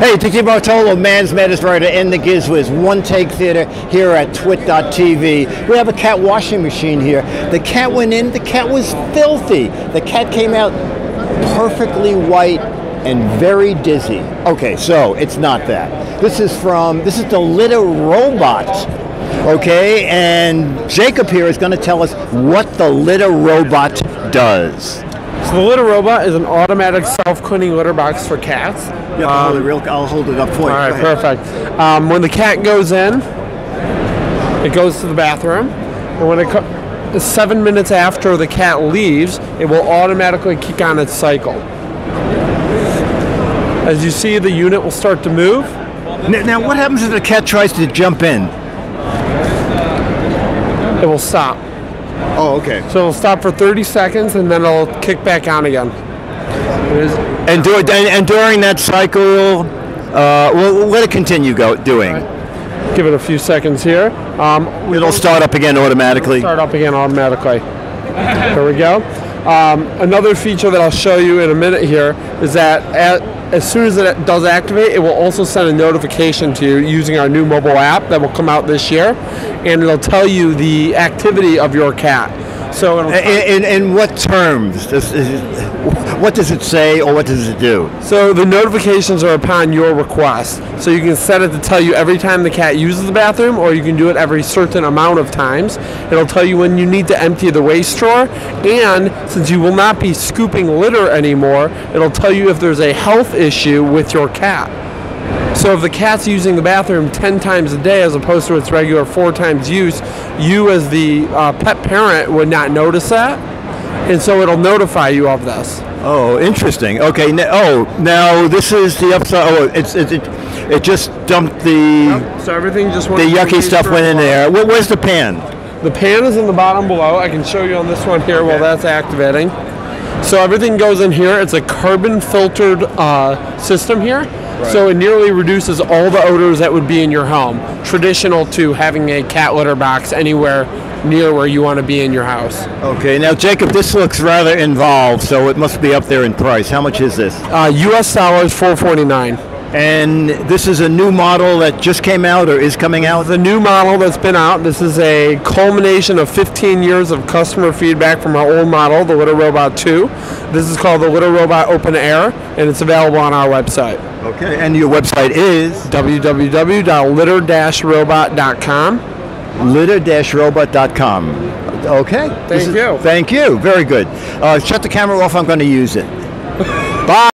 Hey, Dick DeBartolo, Man's Maddest Writer in the Giz Wiz, One Take Theater here at twit.tv. We have a cat washing machine here. The cat went in, the cat was filthy. The cat came out perfectly white and very dizzy. Okay, so it's not that. This is from, this is the Litter Robot. Okay, and Jacob here is going to tell us what the Litter Robot does. So the litter robot is an automatic self-cleaning litter box for cats. You have it real, I'll hold it up for you. All right, perfect. Um, when the cat goes in, it goes to the bathroom, and when it co- seven minutes after the cat leaves, it will automatically kick on its cycle. As you see, the unit will start to move. Now, now, what happens if the cat tries to jump in? It will stop. Oh, okay. So it'll stop for 30 seconds, and then it'll kick back on again. Is- And, do, and, and during that cycle, uh, we'll, let it continue go, doing. give it a few seconds here. Um, It'll start up again automatically. start up again automatically. There we go. Um, another feature that I'll show you in a minute here is that at, as soon as it does activate, it will also send a notification to you using our new mobile app that will come out this year, and it'll tell you the activity of your cat. So In, in, in what terms? Does, is it, what does it say or what does it do? So the notifications are upon your request. So you can set it to tell you every time the cat uses the bathroom, or you can do it every certain amount of times. It'll tell you when you need to empty the waste drawer and since you will not be scooping litter anymore, it'll tell you if there's a health issue with your cat. So if the cat's using the bathroom 10 times a day as opposed to its regular four times use, you as the uh, pet parent would not notice that. And so it'll notify you of this. Oh, interesting. Okay. N- oh, now this is the upside. Oh, it's, it, it, it just dumped the So everything just the yucky stuff went in there. Where, where's the pan? The pan is in the bottom below. I can show you on this one here while that's activating. So everything goes in here. It's a carbon filtered uh, system here. So it nearly reduces all the odors that would be in your home. Traditional to having a cat litter box anywhere near where you want to be in your house. Okay. Now, Jacob, this looks rather involved, so it must be up there in price. How much is this? Uh, U.S. dollars 449. And this is a new model that just came out or is coming out. The new model that's been out. This is a culmination of 15 years of customer feedback from our old model, the Litter Robot 2. This is called the Litter Robot Open Air, and it's available on our website. Okay. And your website is www.litter-robot.com. litter-robot.com. Okay. Thank is- you. Thank you. Very good. Uh, shut the camera off. I'm going to use it. Bye.